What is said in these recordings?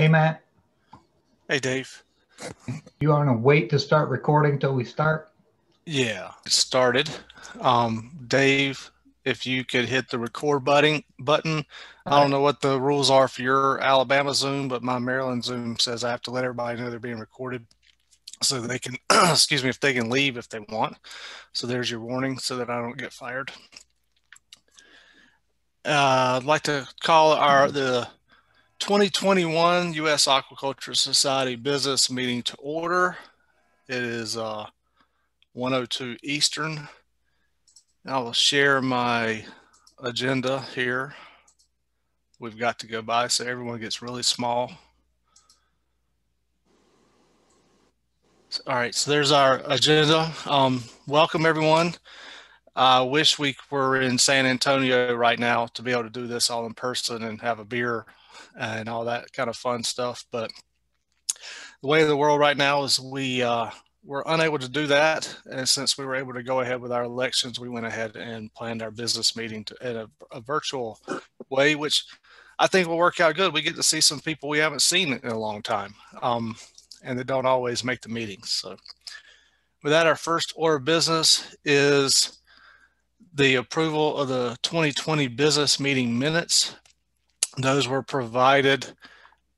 Hey, Matt, Hey, Dave. you want to wait to start recording till we start? Yeah, it started. Um, Dave, if you could hit the record button, button. I don't know what the rules are for your Alabama Zoom, but my Maryland Zoom says I have to let everybody know they're being recorded so they can, excuse me, if they can leave if they want. So there's your warning so that I don't get fired. Uh, I'd like to call our the 2021 U.S. Aquaculture Society business meeting to order. It is uh, 102 Eastern. I will share my agenda here. We've got to go by so everyone gets really small. All right, so there's our agenda. Um, welcome everyone. I wish we were in San Antonio right now to be able to do this all in person and have a beer and all that kind of fun stuff. But the way of the world right now is we uh, we're unable to do that. And since we were able to go ahead with our elections, we went ahead and planned our business meeting to, in a, a virtual way, which I think will work out good. We get to see some people we haven't seen in a long time, um, and they don't always make the meetings. So, with that, our first order of business is the approval of the 2020 business meeting minutes. Those were provided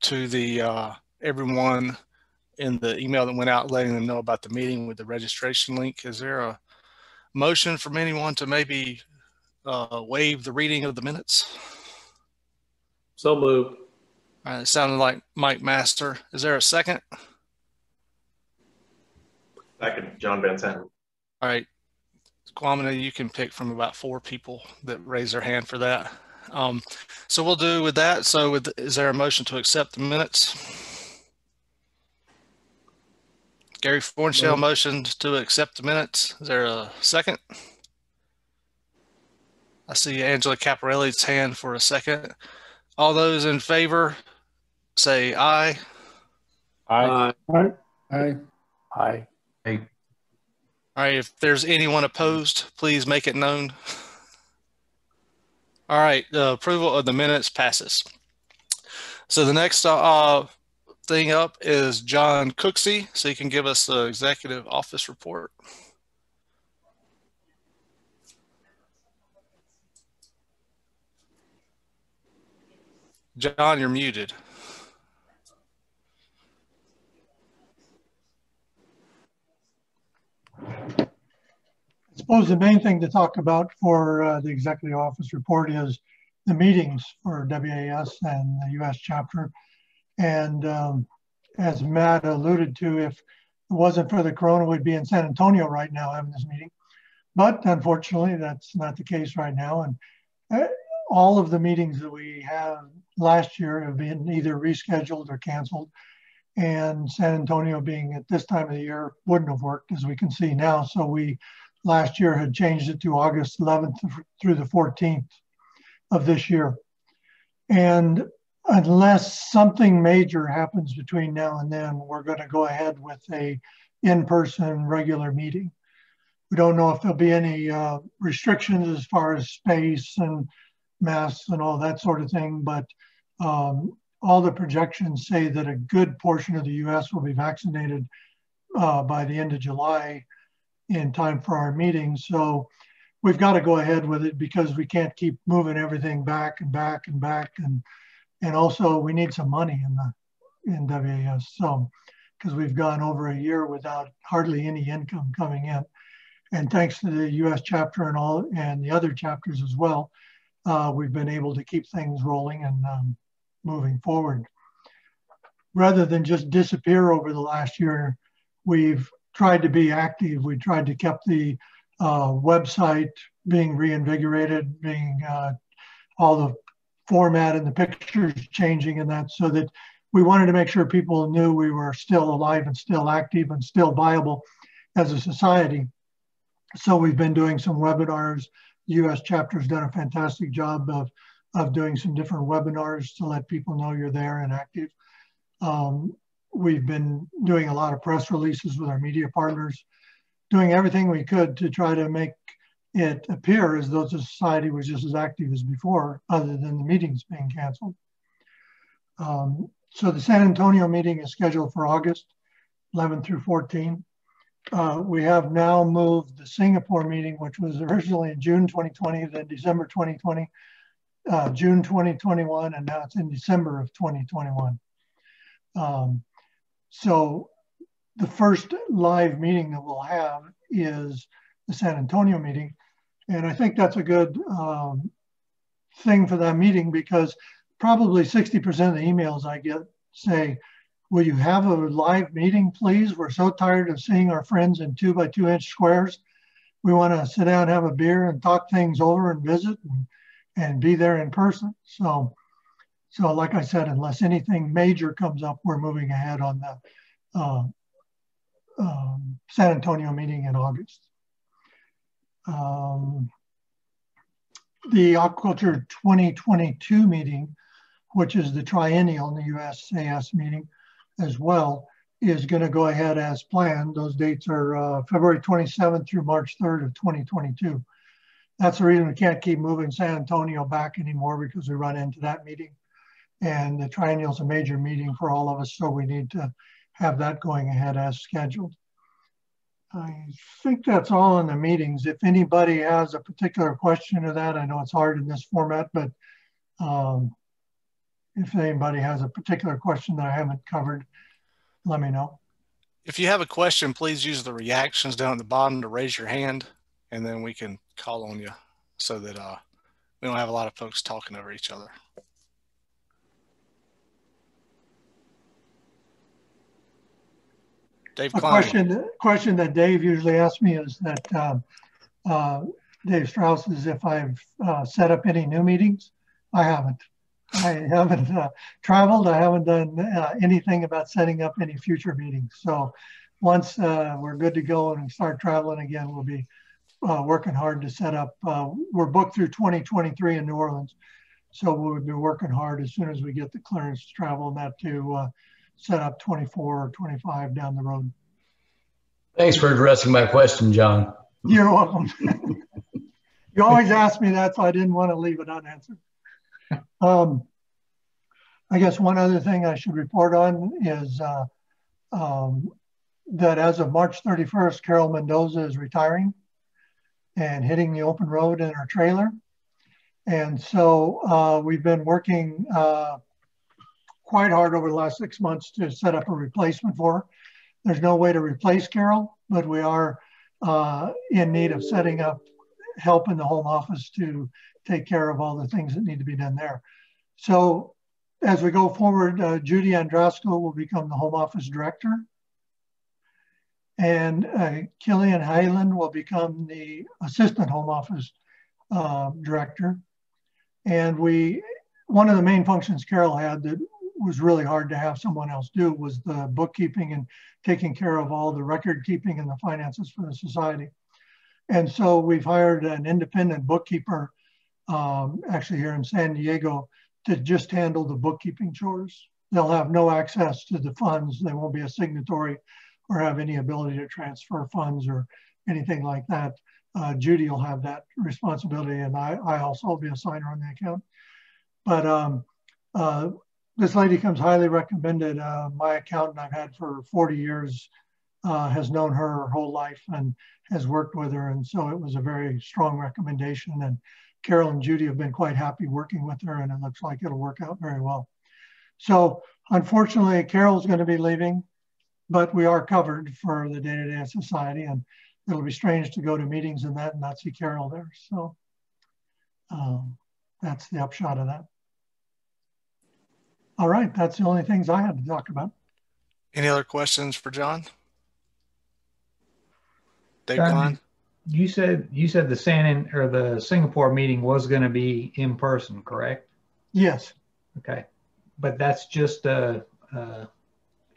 to the uh, everyone in the email that went out letting them know about the meeting with the registration link. Is there a motion from anyone to maybe uh, waive the reading of the minutes? So moved. All right, it sounded like Mike Masser. Is there a second? Second, John van Senten. All right, Kwamena, you can pick from about four people that raise their hand for that. Um, so we'll do with that. So with, is there a motion to accept the minutes? Gary Fornshell No. motioned to accept the minutes. Is there a second? I see Angela Caporelli's hand for a second. All those in favor, say aye. Aye. Aye. Aye. Aye. aye. All right, if there's anyone opposed, please make it known. All right, the approval of the minutes passes. So the next uh, thing up is John Cooksey, so you can give us the executive office report. John, you're muted. I suppose the main thing to talk about for uh, the executive office report is the meetings for WAS and the US chapter. And um, as Matt alluded to, if it wasn't for the corona, we'd be in San Antonio right now having this meeting. But unfortunately, that's not the case right now. And uh, all of the meetings that we had last year have been either rescheduled or canceled. And San Antonio being at this time of the year wouldn't have worked as we can see now. So we last year had changed it to August 11th through the 14th of this year. And unless something major happens between now and then, we're going to go ahead with a in-person regular meeting. We don't know if there'll be any uh, restrictions as far as space and masks and all that sort of thing, but um, all the projections say that a good portion of the U.S. will be vaccinated uh, by the end of July in time for our meeting. So we've got to go ahead with it because we can't keep moving everything back and back and back. And and also we need some money in the in WAS. So because we've gone over a year without hardly any income coming in. And thanks to the US chapter and all and the other chapters as well, uh, we've been able to keep things rolling and um, moving forward. Rather than just disappear over the last year, we've tried to be active. We tried to keep the uh, website being reinvigorated, being uh, all the format and the pictures changing and that so that we wanted to make sure people knew we were still alive and still active and still viable as a society. So we've been doing some webinars. US chapter's done a fantastic job of, of doing some different webinars to let people know you're there and active. Um, we've been doing a lot of press releases with our media partners, doing everything we could to try to make it appear as though the society was just as active as before, other than the meetings being canceled. Um, so the San Antonio meeting is scheduled for August 11 through 14. Uh, we have now moved the Singapore meeting, which was originally in June 2020, then December 2020, uh, June 2021, and now it's in December of 2021. Um, so the first live meeting that we'll have is the San Antonio meeting. And I think that's a good um, thing for that meeting because probably 60% of the emails I get say, will you have a live meeting, please? We're so tired of seeing our friends in two by two inch squares. We want to sit down, have a beer and talk things over and visit and, and be there in person. So, so like I said, unless anything major comes up, we're moving ahead on the uh, um, San Antonio meeting in August. Um, the Aquaculture 2022 meeting, which is the triennial in the USAS meeting as well, is going to go ahead as planned. Those dates are uh, February 27th through March 3rd of 2022. That's the reason we can't keep moving San Antonio back anymore because we run into that meeting. And the triennial is a major meeting for all of us, so we need to have that going ahead as scheduled. I think that's all in the meetings. If anybody has a particular question to that, I know it's hard in this format, but um, if anybody has a particular question that I haven't covered, let me know. If you have a question, please use the reactions down at the bottom to raise your hand, and then we can call on you so that uh, we don't have a lot of folks talking over each other. Dave a question question that Dave usually asks me is that um, uh, Dave Strauss is if I've uh, set up any new meetings. I haven't. I haven't uh, traveled. I haven't done uh, anything about setting up any future meetings. So once uh, we're good to go and we start traveling again, we'll be uh, working hard to set up. we're booked through 2023 in New Orleans. So we'll be working hard as soon as we get the clearance to travel and that to set up 24 or 25 down the road. Thanks for addressing my question, John. You're welcome. you always ask me that, so I didn't want to leave it unanswered. Um, I guess one other thing I should report on is uh, um, that as of March 31st, Carol Mendoza is retiring and hitting the open road in her trailer. And so uh, we've been working uh, quite hard over the last six months to set up a replacement for her. There's no way to replace Carol, but we are uh, in need of setting up help in the home office to take care of all the things that need to be done there. So as we go forward, uh, Judy Andrasko will become the home office director. And uh, Killian Hyland will become the assistant home office uh, director. And we, one of the main functions Carol had that was really hard to have someone else do was the bookkeeping and taking care of all the record keeping and the finances for the society. And so we've hired an independent bookkeeper, um, actually here in San Diego, to just handle the bookkeeping chores. They'll have no access to the funds. They won't be a signatory or have any ability to transfer funds or anything like that. Uh, Judy will have that responsibility, and I, I also will be a signer on the account. But um, uh, this lady comes highly recommended. Uh, my accountant I've had for 40 years uh, has known her her whole life and has worked with her. And so it was a very strong recommendation. And Carol and Judy have been quite happy working with her and it looks like it'll work out very well. So unfortunately, Carol's going to be leaving, but we are covered for the day-to-day -day society and it'll be strange to go to meetings and that and not see Carol there. So um, that's the upshot of that. All right, that's the only things I had to talk about. Any other questions for John? Dave John, Cline? You said you said the San or the Singapore meeting was going to be in person, correct? Yes. Okay, but that's just a, a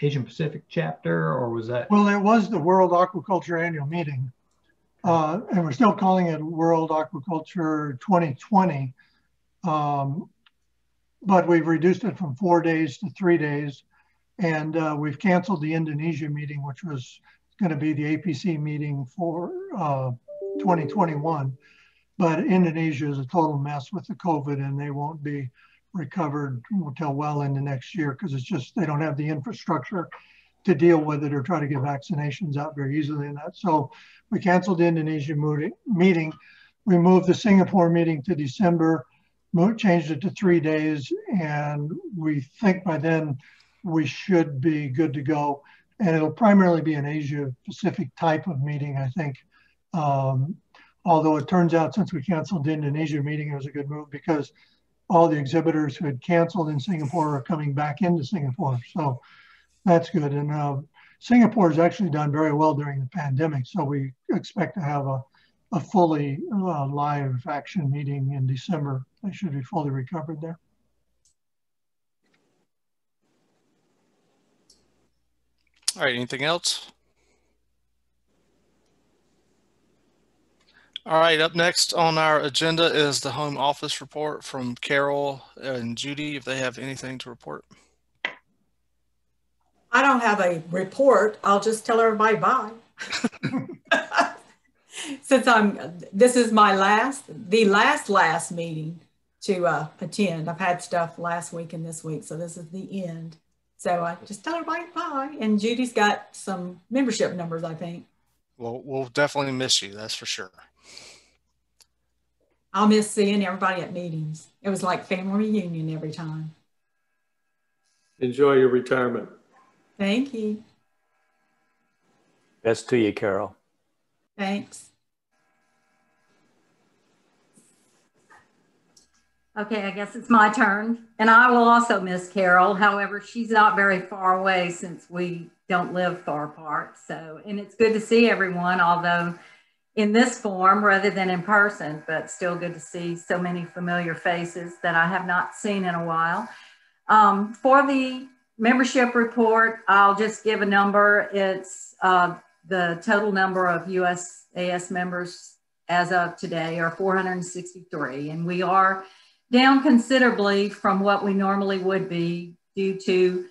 Asian Pacific chapter, or was that? Well, it was the World Aquaculture Annual Meeting, uh, and we're still calling it World Aquaculture 2020. Um, but we've reduced it from four days to three days. And uh, we've canceled the Indonesia meeting, which was going to be the APC meeting for uh, 2021. But Indonesia is a total mess with the COVID and they won't be recovered until well into next year because it's just they don't have the infrastructure to deal with it or try to get vaccinations out very easily and that. So we canceled the Indonesia meeting. We moved the Singapore meeting to December, changed it to three days, and we think by then we should be good to go. And it'll primarily be an Asia Pacific type of meeting, I think. Um, although it turns out since we canceled the Indonesia meeting, it was a good move because all the exhibitors who had canceled in Singapore are coming back into Singapore. So that's good. And uh, Singapore has actually done very well during the pandemic. So we expect to have a, a fully uh, live action meeting in December. They should be fully recovered there. All right, anything else? All right, up next on our agenda is the home office report from Carol and Judy, if they have anything to report. I don't have a report. I'll just tell everybody bye. Since I'm, this is my last, the last, last meeting to uh, attend. I've had stuff last week and this week, so this is the end. So I just tell everybody bye. And Judy's got some membership numbers, I think. Well, we'll definitely miss you. That's for sure. I'll miss seeing everybody at meetings. It was like family reunion every time. Enjoy your retirement. Thank you. Best to you, Carol. Thanks. Okay, I guess it's my turn. And I will also miss Carol. However, she's not very far away since we don't live far apart. So, and it's good to see everyone, although in this form rather than in person, but still good to see so many familiar faces that I have not seen in a while. Um, for the membership report, I'll just give a number. It's uh, the total number of USAS members as of today are 463, and we are down considerably from what we normally would be due to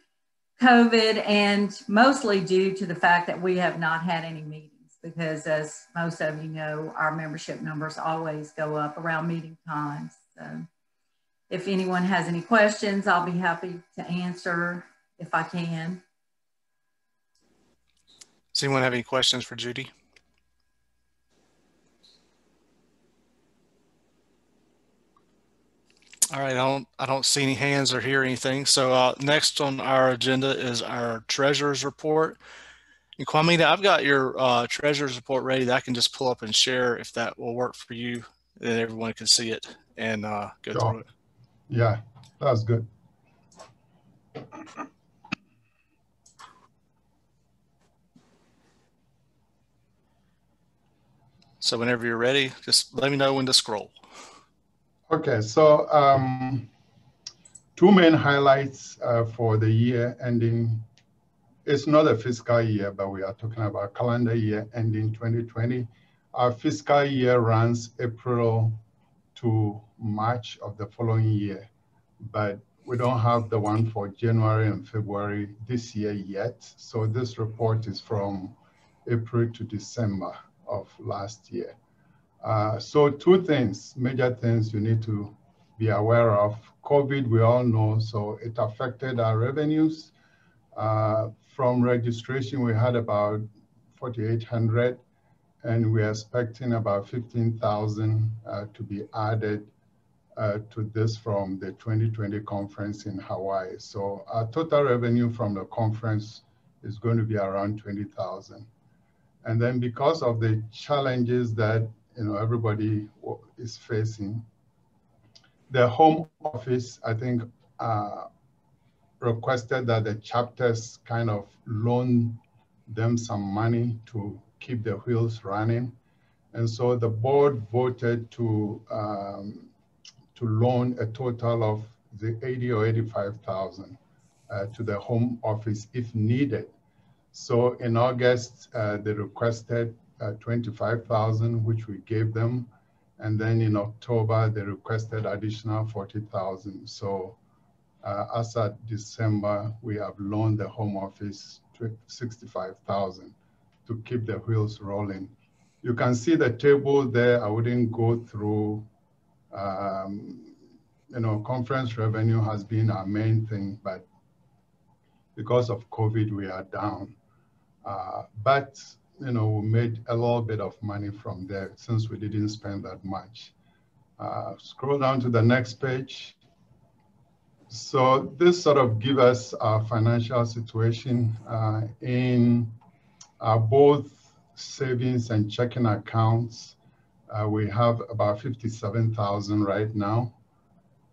COVID and mostly due to the fact that we have not had any meetings because as most of you know, our membership numbers always go up around meeting times. So if anyone has any questions, I'll be happy to answer if I can. Does anyone have any questions for Judy? All right, I don't I don't see any hands or hear anything. So uh, next on our agenda is our treasurer's report. And Kwame, I've got your uh, treasurer's report ready that I can just pull up and share if that will work for you. Then everyone can see it and uh, go sure. through it. Yeah, that's good. So whenever you're ready, just let me know when to scroll. Okay, so um, two main highlights uh, for the year ending. It's not a fiscal year, but we are talking about calendar year ending 2020. Our fiscal year runs April to March of the following year, but we don't have the one for January and February this year yet. So this report is from April to December of last year. Uh, so two things, major things you need to be aware of. COVID, we all know, so it affected our revenues. Uh, from registration, we had about 4,800 and we're expecting about 15,000 uh, to be added uh, to this from the 2020 conference in Hawaii. So our total revenue from the conference is going to be around 20,000. And then because of the challenges that you know everybody is facing, the home office, I think, uh, requested that the chapters kind of loan them some money to keep the wheels running. And so the board voted to um, to loan a total of the 80 or 85,000 uh, to the home office if needed. So in August, uh, they requested uh, 25,000, which we gave them. And then in October, they requested additional 40,000. So uh, as at December, we have loaned the home office 65,000 to keep the wheels rolling. You can see the table there. I wouldn't go through um, you know, conference revenue has been our main thing, but because of COVID, we are down. Uh, but, you know, we made a little bit of money from there since we didn't spend that much. Uh, scroll down to the next page. So this sort of give us our financial situation uh, in uh, both savings and checking accounts. Uh, we have about 57,000 right now.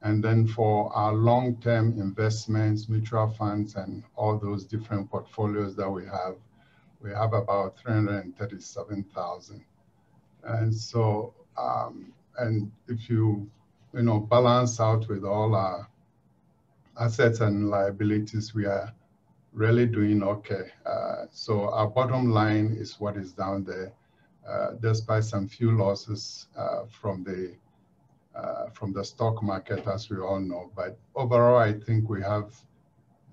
And then for our long-term investments, mutual funds, and all those different portfolios that we have, we have about 337,000. And so, um, and if you, you know, balance out with all our assets and liabilities, we are really doing okay. Uh, so our bottom line is what is down there, uh, despite some few losses uh, from the uh, from the stock market, as we all know. But overall, I think we have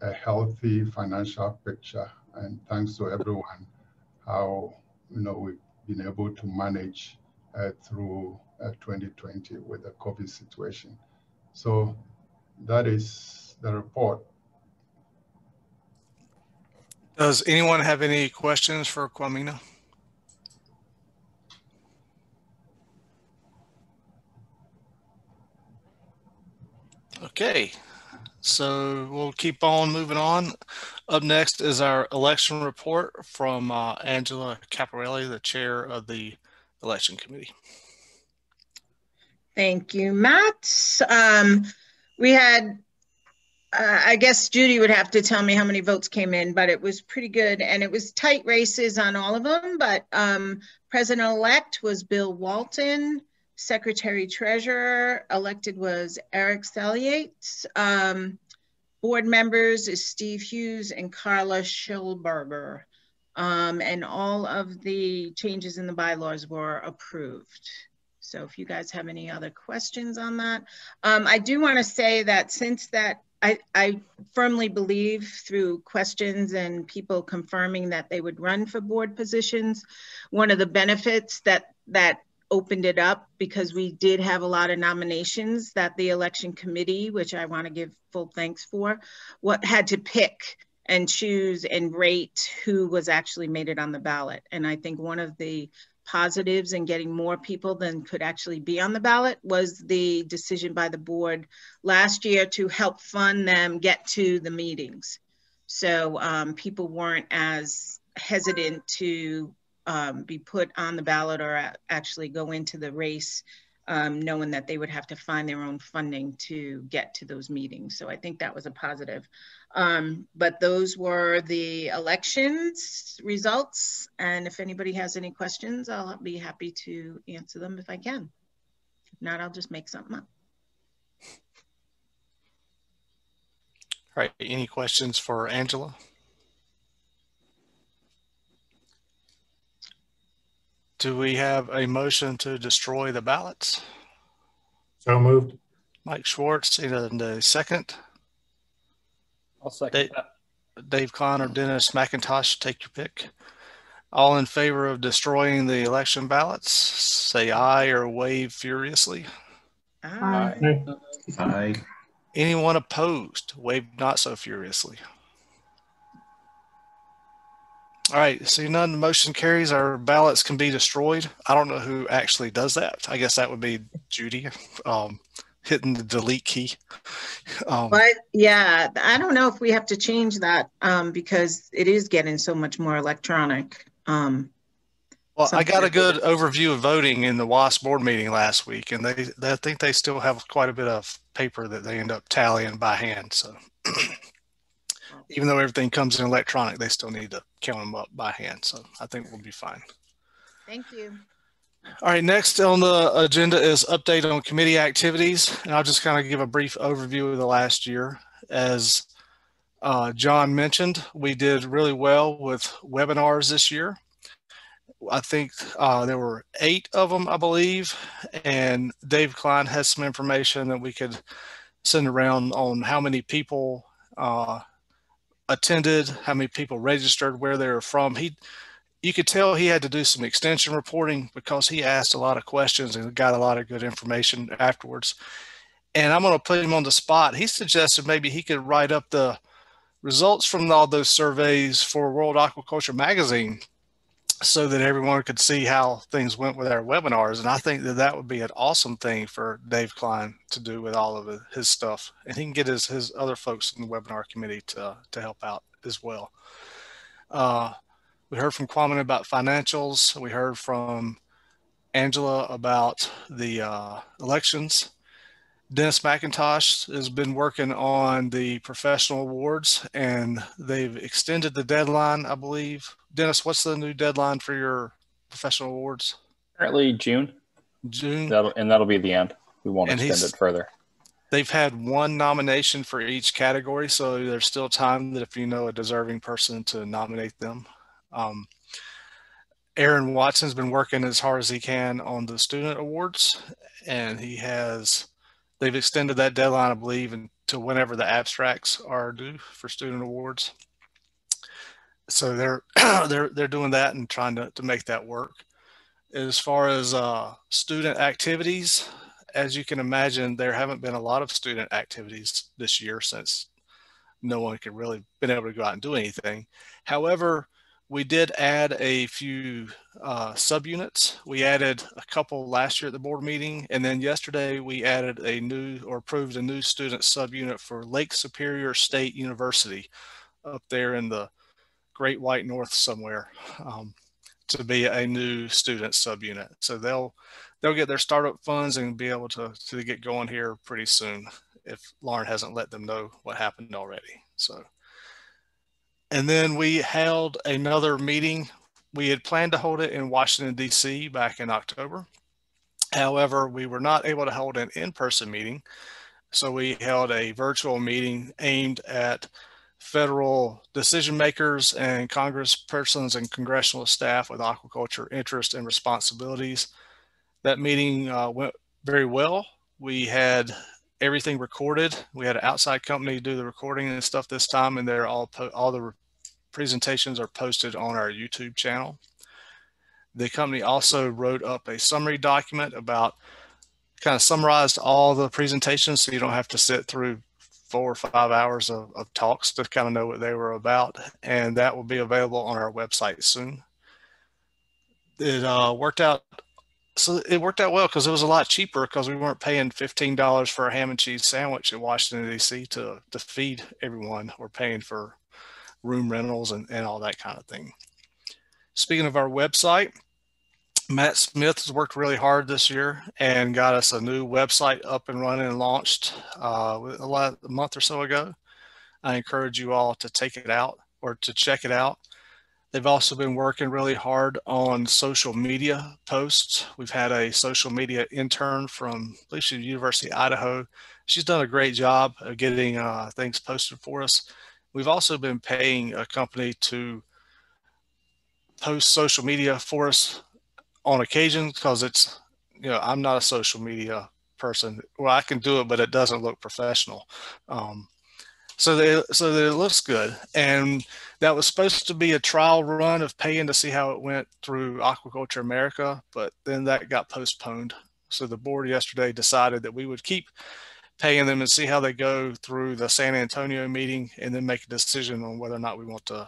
a healthy financial picture, and thanks to everyone, how you know we've been able to manage uh, through 2020 uh, with the COVID situation. So that is the report. Does anyone have any questions for Kwamena? Okay, so we'll keep on moving on. Up next is our election report from uh, Angela Caporelli, the chair of the election committee. Thank you, Matt. Um, we had, uh, I guess Judy would have to tell me how many votes came in, but it was pretty good. And it was tight races on all of them, but um, President-elect was Bill Walton. Secretary Treasurer elected was Eric Saliate. Um, board members is Steve Hughes and Carla Schilberger. Um, and all of the changes in the bylaws were approved. So if you guys have any other questions on that. Um, I do want to say that since that, I, I firmly believe through questions and people confirming that they would run for board positions, one of the benefits that that opened it up because we did have a lot of nominations that the election committee, which I want to give full thanks for, what had to pick and choose and rate who was actually made it on the ballot. And I think one of the positives in getting more people than could actually be on the ballot was the decision by the board last year to help fund them get to the meetings. So um, people weren't as hesitant to um, be put on the ballot or actually go into the race um, knowing that they would have to find their own funding to get to those meetings. So I think that was a positive. Um, but those were the elections results. And if anybody has any questions, I'll be happy to answer them if I can. If not, I'll just make something up. All right, any questions for Angela? Do we have a motion to destroy the ballots? So moved. Mike Schwartz, in a second. I'll second Dave, that. Dave Cline or Dennis McIntosh, take your pick. All in favor of destroying the election ballots, say aye or wave furiously. Aye. Aye. Anyone opposed, wave not so furiously. All right, so none, the motion carries. Our ballots can be destroyed. I don't know who actually does that. I guess that would be Judy, um, hitting the delete key. Um, But yeah, I don't know if we have to change that um, because it is getting so much more electronic. Um, well, I got a good overview of voting in the WASP board meeting last week, and they, they I think they still have quite a bit of paper that they end up tallying by hand. So even though everything comes in electronic, they still need to count them up by hand. So I think we'll be fine. Thank you. All right, next on the agenda is update on committee activities. And I'll just kind of give a brief overview of the last year. As uh, John mentioned, we did really well with webinars this year. I think uh, there were eight of them, I believe. And Dave Cline has some information that we could send around on how many people uh, attended, how many people registered, where they were from. He you could tell he had to do some extension reporting because he asked a lot of questions and got a lot of good information afterwards. and I'm going to put him on the spot. He suggested maybe he could write up the results from all those surveys for World Aquaculture Magazine so that everyone could see how things went with our webinars. And I think that that would be an awesome thing for Dave Cline to do with all of his stuff. And he can get his, his other folks in the webinar committee to, to help out as well. Uh, we heard from Kwame about financials. We heard from Angela about the uh, elections. Dennis McIntosh has been working on the professional awards and they've extended the deadline, I believe. Dennis, what's the new deadline for your professional awards? Currently June. June. That'll, and that'll be the end. We won't And extend it further. They've had one nomination for each category, so there's still time that if you know a deserving person to nominate them. Um, Aaron Watson's been working as hard as he can on the student awards, and he has. They've extended that deadline, I believe, until whenever the abstracts are due for student awards. So they're they're they're doing that and trying to to make that work. As far as uh, student activities, as you can imagine, there haven't been a lot of student activities this year since no one could really been able to go out and do anything. However, we did add a few uh, subunits. We added a couple last year at the board meeting, and then yesterday we added a new or approved a new student subunit for Lake Superior State University up there in the Great White North somewhere um, to be a new student subunit. So they'll they'll get their startup funds and be able to to get going here pretty soon if Lauren hasn't let them know what happened already. So, and then we held another meeting. We had planned to hold it in Washington D.C. back in October. However, we were not able to hold an in-person meeting, so we held a virtual meeting aimed at federal decision makers and congresspersons and congressional staff with aquaculture interest and responsibilities. That meeting uh, went very well. We had everything recorded. We had an outside company do the recording and stuff this time, and they're all all the re- presentations are posted on our YouTube channel. The company also wrote up a summary document about kind of summarized all the presentations, so you don't have to sit through four or five hours of, of talks to kind of know what they were about, and that will be available on our website soon. It uh, worked out so it worked out well because it was a lot cheaper because we weren't paying fifteen dollars for a ham and cheese sandwich in Washington D.C. to to feed everyone. We're paying for room rentals and, and all that kind of thing. Speaking of our website, Matt Smith has worked really hard this year and got us a new website up and running and launched uh, a, lot, a month or so ago. I encourage you all to take it out or to check it out. They've also been working really hard on social media posts. We've had a social media intern from, I believe she's University of Idaho. She's done a great job of getting uh, things posted for us. We've also been paying a company to post social media for us on occasion because it's, you know, I'm not a social media person. Well, I can do it, but it doesn't look professional. Um, so they, so that it looks good. And that was supposed to be a trial run of paying to see how it went through Aquaculture America, but then that got postponed. So the board yesterday decided that we would keep paying them and see how they go through the San Antonio meeting and then make a decision on whether or not we want to,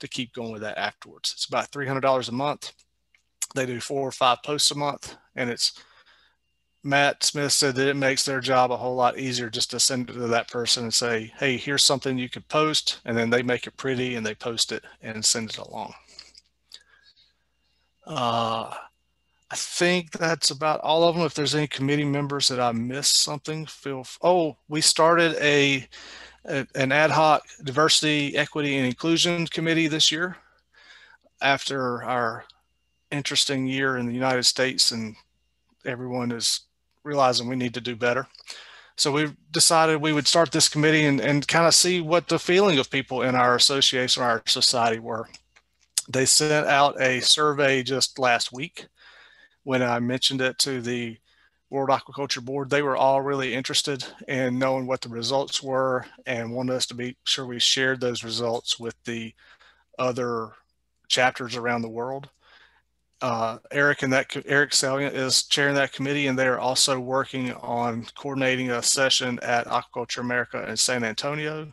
to keep going with that afterwards. It's about $300 a month. They do four or five posts a month and it's Matt Smith said that it makes their job a whole lot easier just to send it to that person and say, hey, here's something you could post. And then they make it pretty and they post it and send it along. Uh, I think that's about all of them. If there's any committee members that I missed something, feel, oh, we started a, a an ad hoc diversity, equity, and inclusion committee this year after our interesting year in the United States and everyone is realizing we need to do better. So we decided we would start this committee and, and kind of see what the feeling of people in our association, our society were. They sent out a survey just last week. When I mentioned it to the World Aquaculture Board, they were all really interested in knowing what the results were and wanted us to be sure we shared those results with the other chapters around the world uh, Eric and that Eric Salient is chairing that committee, and they are also working on coordinating a session at Aquaculture America in San Antonio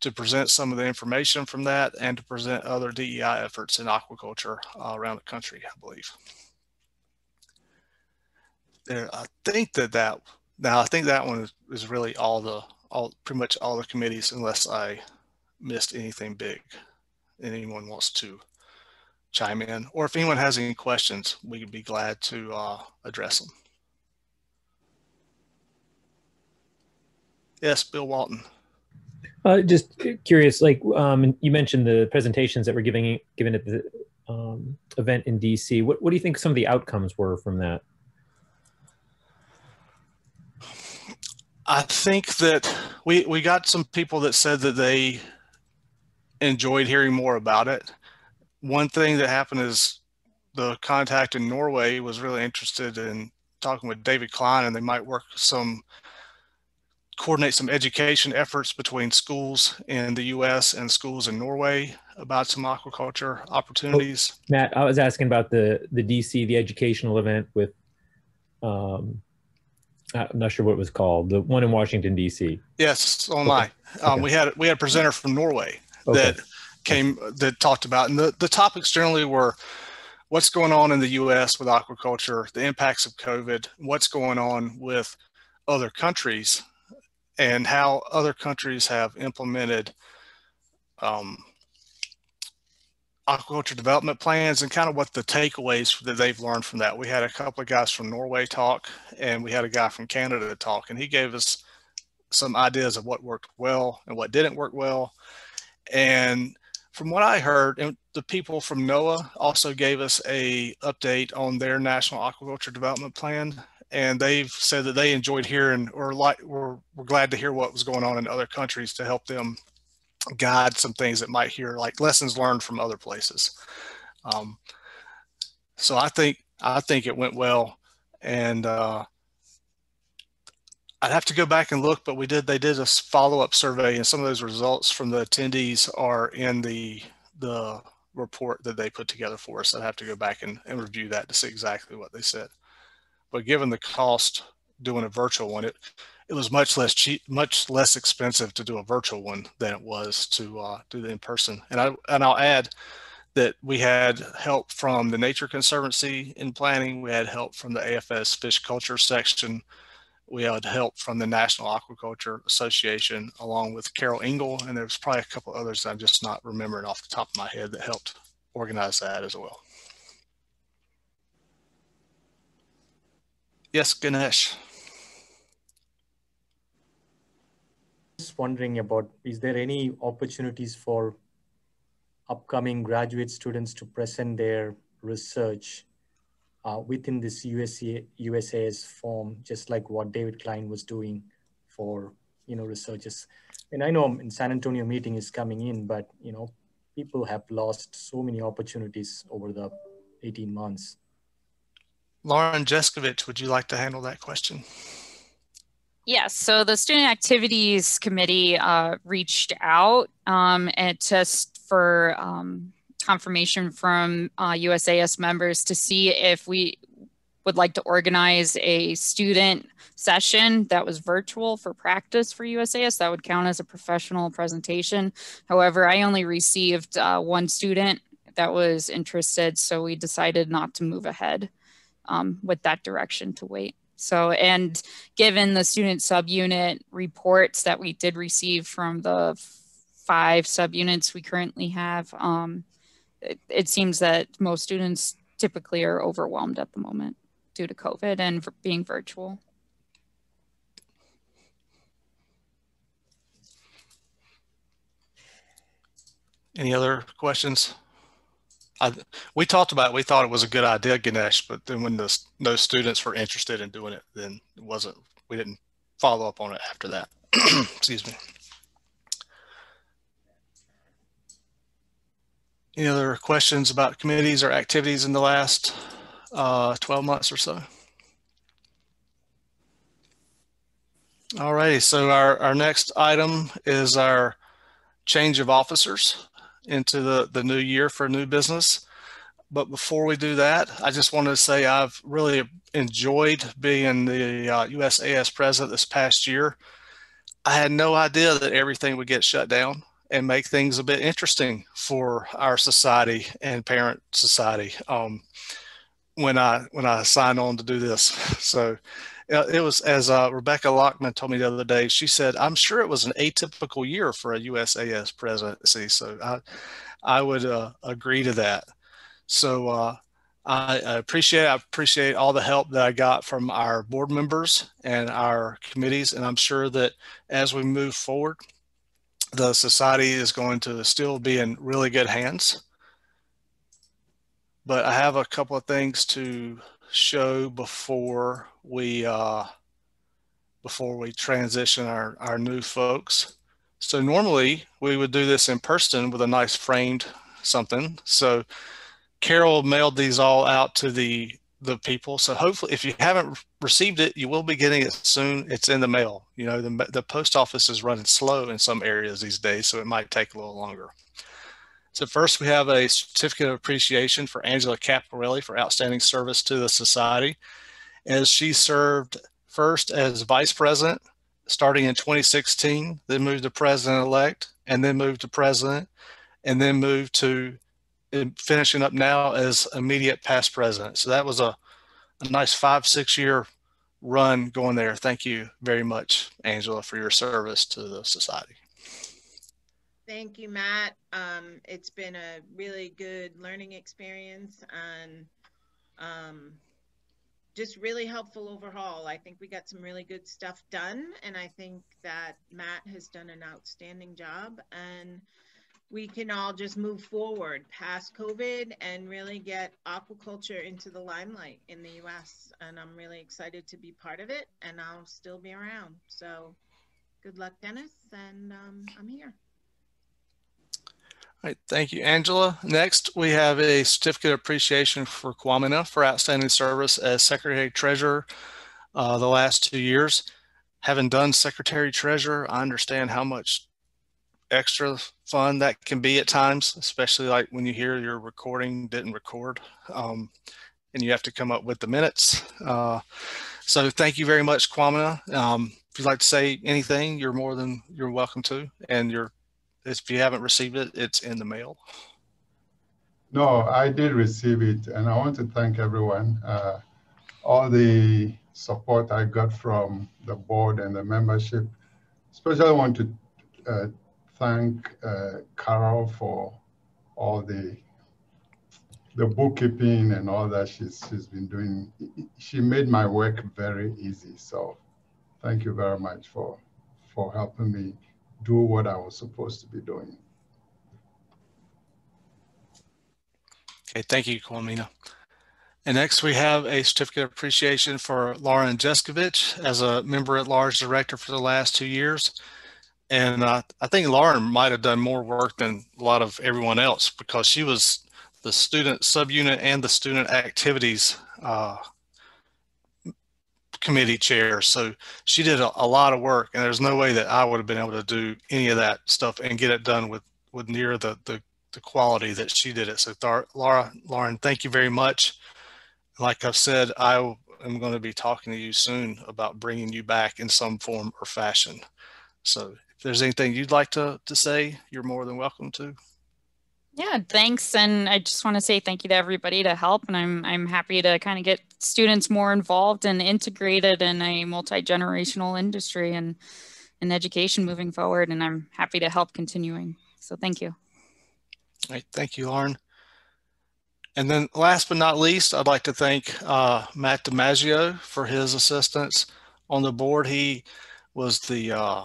to present some of the information from that and to present other DEI efforts in aquaculture uh, around the country, I believe. There, I think that that now I think that one is, really all the all pretty much all the committees, unless I missed anything big, anyone wants to chime in, or if anyone has any questions, we would be glad to uh, address them. Yes, Bill Walton. Uh, just curious, like um, you mentioned the presentations that were giving given at the um, event in DC. What, what do you think some of the outcomes were from that? I think that we we got some people that said that they enjoyed hearing more about it. One thing that happened is the contact in Norway was really interested in talking with David Cline, and they might work some coordinate some education efforts between schools in the U.S. and schools in Norway about some aquaculture opportunities. Oh, Matt, I was asking about the the DC, the educational event with. Um, I'm not sure what it was called. The one in Washington D.C. Yes, online. Okay. Um. We had we had a presenter from Norway okay. that came that talked about, and the the topics generally were what's going on in the U.S. with aquaculture, the impacts of COVID, what's going on with other countries, and how other countries have implemented um, aquaculture development plans and kind of what the takeaways that they've learned from that. We had a couple of guys from Norway talk and we had a guy from Canada talk and he gave us some ideas of what worked well and what didn't work well. And from what I heard, and the people from NOAA also gave us a update on their national aquaculture development plan. And they've said that they enjoyed hearing or like we're, we're glad to hear what was going on in other countries to help them guide some things that might hear like lessons learned from other places. Um, so I think I think it went well, and uh, I'd have to go back and look, but we did they did a follow up survey, and some of those results from the attendees are in the the report that they put together for us. I'd have to go back and, and review that to see exactly what they said. But given the cost doing a virtual one, it it was much less cheap, much less expensive to do a virtual one than it was to uh, do the in person. And I and I'll add that we had help from the Nature Conservancy in planning. We had help from the AFS Fish Culture section. We had help from the National Aquaculture Association, along with Carole Engle, and there's probably a couple others I'm just not remembering off the top of my head that helped organize that as well. Yes, Ganesh. just wondering about, is there any opportunities for upcoming graduate students to present their research uh, within this USA, USAS form, just like what David Cline was doing for, you know, researchers. And I know in San Antonio meeting is coming in, but, you know, people have lost so many opportunities over the 18 months. Lauren Jescovitch, would you like to handle that question? Yes, so the Student Activities Committee uh, reached out um, and just for um, confirmation from uh, USAS members to see if we would like to organize a student session that was virtual for practice for USAS. That would count as a professional presentation. However, I only received uh, one student that was interested, so we decided not to move ahead um, with that direction to wait. So, and given the student subunit reports that we did receive from the five subunits we currently have, um, it, it, seems that most students typically are overwhelmed at the moment due to COVID and being virtual. Any other questions? I, we talked about it, we thought it was a good idea, Ganesh, but then when no students were interested in doing it, then it wasn't, we didn't follow up on it after that. Excuse me. Any other questions about committees or activities in the last uh, 12 months or so? All righty, so our, our next item is our change of officers into the, the new year for new business. but before we do that, I just wanted to say I've really enjoyed being the uh, USAS president this past year. I had no idea that everything would get shut down and make things a bit interesting for our society and parent society um, when I when I signed on to do this. So it was as uh, Rebecca Lochmann told me the other day. She said, "I'm sure it was an atypical year for a USAS presidency." So I I would uh, agree to that. So uh, I, I appreciate I appreciate all the help that I got from our board members and our committees, and I'm sure that as we move forward, the society is going to still be in really good hands. But I have a couple of things to show before we uh, before we transition our, our new folks. So normally we would do this in person with a nice framed something. So Carol mailed these all out to the the people. So hopefully, if you haven't received it, you will be getting it soon. It's in the mail. You know, the the post office is running slow in some areas these days, so it might take a little longer. So first, we have a certificate of appreciation for Angela Caporelli for outstanding service to the society, as she served first as vice president, starting in 2016, then moved to president-elect, and then moved to president, and then moved to finishing up now as immediate past president. So that was a, a nice five, six year run going there. Thank you very much, Angela, for your service to the society. Thank you, Matt. Um, it's been a really good learning experience and um, just really helpful overhaul. I think we got some really good stuff done, and I think that Matt has done an outstanding job. And we can all just move forward past COVID and really get aquaculture into the limelight in the US. And I'm really excited to be part of it and I'll still be around. So good luck, Dennis. And um, I'm here. All right, thank you, Angela. Next, we have a certificate of appreciation for Kwamena for outstanding service as Secretary Treasurer uh, the last two years. Having done Secretary Treasurer, I understand how much extra fun that can be at times, especially like when you hear your recording didn't record um, and you have to come up with the minutes. Uh, so thank you very much, Kwamena. Um, if you'd like to say anything, you're more than you're welcome to. And you're, if you haven't received it, it's in the mail. No, I did receive it, and I want to thank everyone. Uh, all the support I got from the board and the membership. Especially I want to uh, thank uh, Carol for all the the bookkeeping and all that she's she's been doing. She made my work very easy. So thank you very much for for helping me do what I was supposed to be doing. Okay, thank you, Kwamena. And next we have a certificate of appreciation for Lauren Jescovitch as a member at large director for the last two years. And uh, I think Lauren might have done more work than a lot of everyone else because she was the student subunit and the student activities uh, committee chair. So she did a, a, lot of work and there's no way that I would have been able to do any of that stuff and get it done with, with near the, the, the quality that she did it. So Laura, Lauren, thank you very much. Like I've said, I am going to be talking to you soon about bringing you back in some form or fashion. So if there's anything you'd like to, to say, you're more than welcome to. Yeah, thanks. And I just want to say thank you to everybody to help. And I'm I'm happy to kind of get students more involved and integrated in a multi-generational industry and in education moving forward. And I'm happy to help continuing. So thank you. All right, thank you, Lauren. And then last but not least, I'd like to thank uh, Matt DiMaggio for his assistance on the board. He was the uh,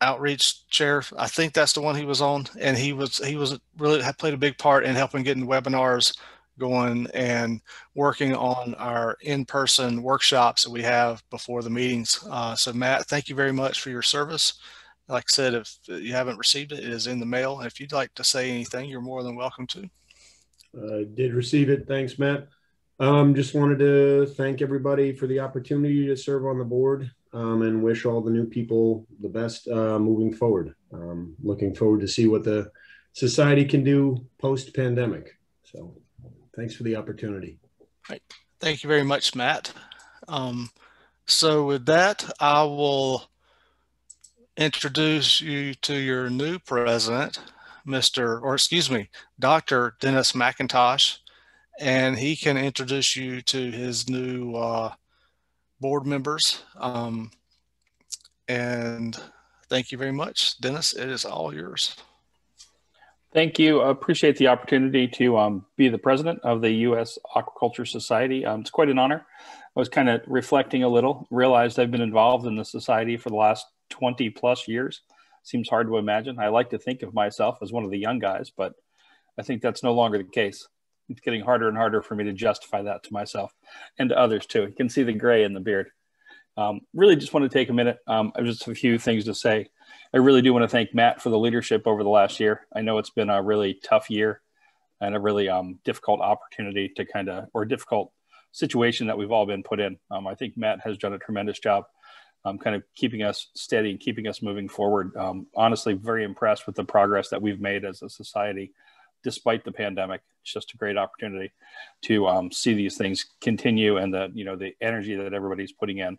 outreach chair. I think that's the one he was on, and he was he was really played a big part in helping getting webinars going and working on our in-person workshops that we have before the meetings. Uh, so Matt, thank you very much for your service. Like I said, if you haven't received it, it is in the mail. If you'd like to say anything, you're more than welcome to. I uh, did receive it. Thanks, Matt. Um, just wanted to thank everybody for the opportunity to serve on the board um, and wish all the new people the best uh, moving forward. Um, looking forward to see what the society can do post pandemic. So thanks for the opportunity. Right. Thank you very much, Matt. Um, so with that, I will introduce you to your new president, Mr. or excuse me, Dr. Dennis McIntosh, and he can introduce you to his new uh, board members. Um, and thank you very much, Dennis. It is all yours. Thank you. I appreciate the opportunity to um, be the president of the U.S. Aquaculture Society. Um, it's quite an honor. I was kind of reflecting a little, realized I've been involved in the society for the last 20 plus years. Seems hard to imagine. I like to think of myself as one of the young guys, but I think that's no longer the case. It's getting harder and harder for me to justify that to myself and to others too. You can see the gray in the beard. Um, really just want to take a minute. Um, just a few things to say. I really do want to thank Matt for the leadership over the last year. I know it's been a really tough year and a really um, difficult opportunity to kind of, or difficult situation that we've all been put in. Um, I think Matt has done a tremendous job um, kind of keeping us steady and keeping us moving forward. Um, honestly, very impressed with the progress that we've made as a society despite the pandemic. It's just a great opportunity to um, see these things continue and the, you know, the energy that everybody's putting in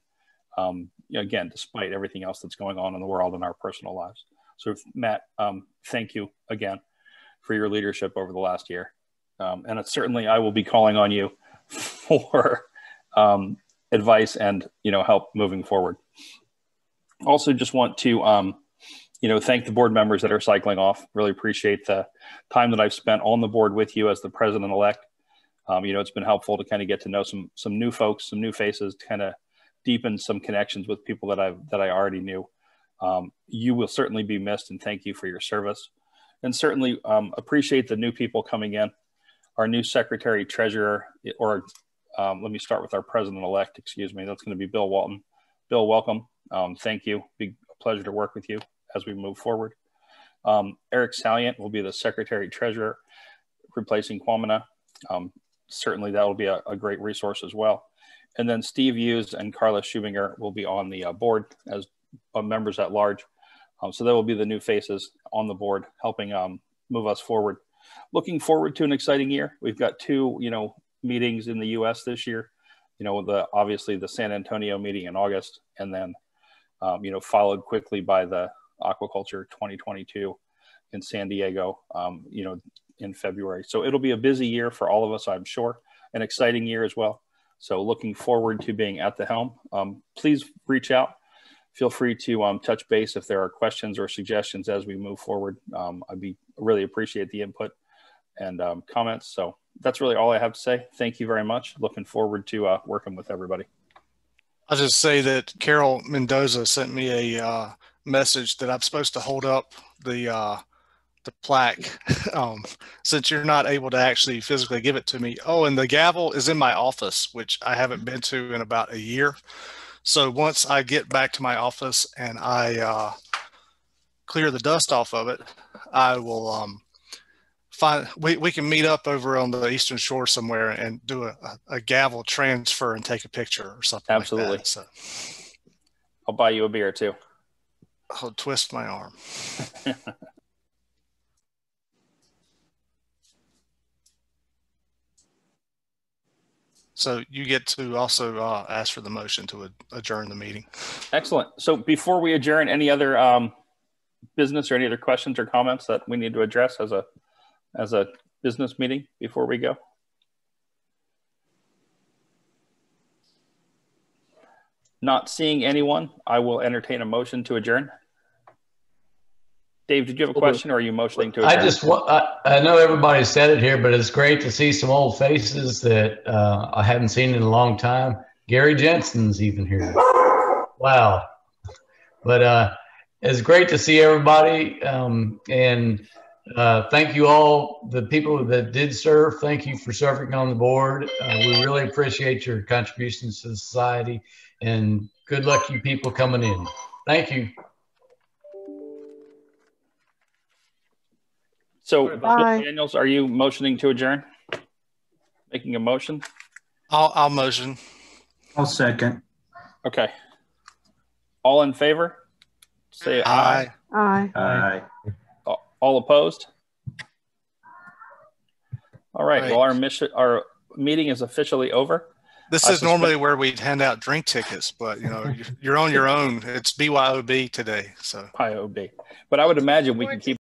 um, again, despite everything else that's going on in the world and our personal lives. So, Matt, um, thank you again for your leadership over the last year. Um, and certainly, I will be calling on you for um, advice and you know help moving forward. Also, just want to um, you know thank the board members that are cycling off. Really appreciate the time that I've spent on the board with you as the president elect. Um, you know, it's been helpful to kind of get to know some some new folks, some new faces, to kind of deepen some connections with people that I've that I already knew. Um, you will certainly be missed, and thank you for your service. And certainly um, appreciate the new people coming in. Our new secretary treasurer, or um, let me start with our president elect. Excuse me, that's going to be Bill Walton. Bill, welcome. Um, thank you. Big pleasure to work with you as we move forward. Um, Eric Saillant will be the secretary treasurer, replacing Kwamena. Um, certainly, that will be a, a great resource as well. And then Steve Hughes and Carla Schubiger will be on the uh, board as uh, members at large. Um, so they will be the new faces on the board, helping um, move us forward. Looking forward to an exciting year. We've got two, you know, meetings in the U.S. this year. You know, the obviously the San Antonio meeting in August, and then, um, you know, followed quickly by the Aquaculture 2022 in San Diego. Um, you know, in February. So it'll be a busy year for all of us, I'm sure. An exciting year as well. So looking forward to being at the helm. Um, please reach out. Feel free to um, touch base if there are questions or suggestions as we move forward. Um, I'd be really appreciate the input and um, comments. So that's really all I have to say. Thank you very much. Looking forward to uh, working with everybody. I'll just say that Carol Mendoza sent me a uh, message that I'm supposed to hold up the uh, the plaque um, since you're not able to actually physically give it to me. Oh, and the gavel is in my office, which I haven't been to in about a year. So once I get back to my office and I uh, clear the dust off of it, I will um, find we, we can meet up over on the eastern shore somewhere and do a, a gavel transfer and take a picture or something. Absolutely. Like so. I'll buy you a beer too. I'll twist my arm. So you get to also uh, ask for the motion to adjourn the meeting. Excellent. So before we adjourn, any other um, business or any other questions or comments that we need to address as a as a business meeting before we go? Not seeing anyone, I will entertain a motion to adjourn. Dave, did you have a question or are you motioning to adjourn? I just want, I, I know everybody said it here, but it's great to see some old faces that uh, I haven't seen in a long time. Gary Jensen's even here. Wow. But uh, it's great to see everybody. Um, and uh, thank you all, the people that did serve. Thank you for serving on the board. Uh, we really appreciate your contributions to the society and good luck you people coming in. Thank you. So, Daniels, are you motioning to adjourn? Making a motion? I'll, I'll motion. I'll second. Okay. All in favor? Say aye. Aye. Aye. All opposed? All right. Right. Well, our mission, our meeting is officially over. This I is normally where we'd hand out drink tickets, but you know, you're- you're on your own. It's BYOB today. So IOB. But I would imagine we can keep